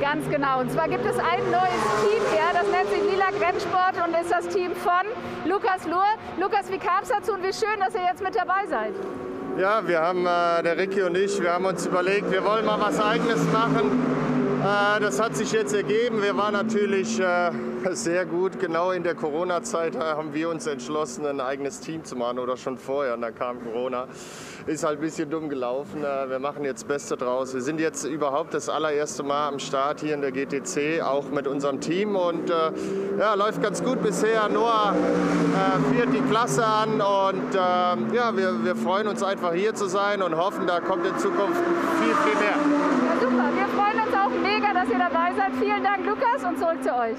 Ganz genau. Und zwar gibt es ein neues Team hier, das nennt sich Lila Rennsport und ist das Team von Lukas Luhr. Lukas, wie kam es dazu und wie schön, dass ihr jetzt mit dabei seid? Ja, wir haben, äh, der Ricky und ich, wir haben uns überlegt, wir wollen mal was Eigenes machen. Äh, das hat sich jetzt ergeben. Wir waren natürlich äh, sehr gut. Genau in der Corona-Zeit äh, haben wir uns entschlossen, ein eigenes Team zu machen oder schon vorher. Und dann kam Corona. Ist halt ein bisschen dumm gelaufen. Wir machen jetzt Beste draus. Wir sind jetzt überhaupt das allererste Mal am Start hier in der GTC, auch mit unserem Team. Und ja, läuft ganz gut bisher. Noah äh, führt die Klasse an. Und äh, ja, wir, wir freuen uns einfach hier zu sein und hoffen, da kommt in Zukunft viel, viel mehr. Ja, super. Wir freuen uns auch mega, dass ihr dabei seid. Vielen Dank, Lukas, und zurück zu euch.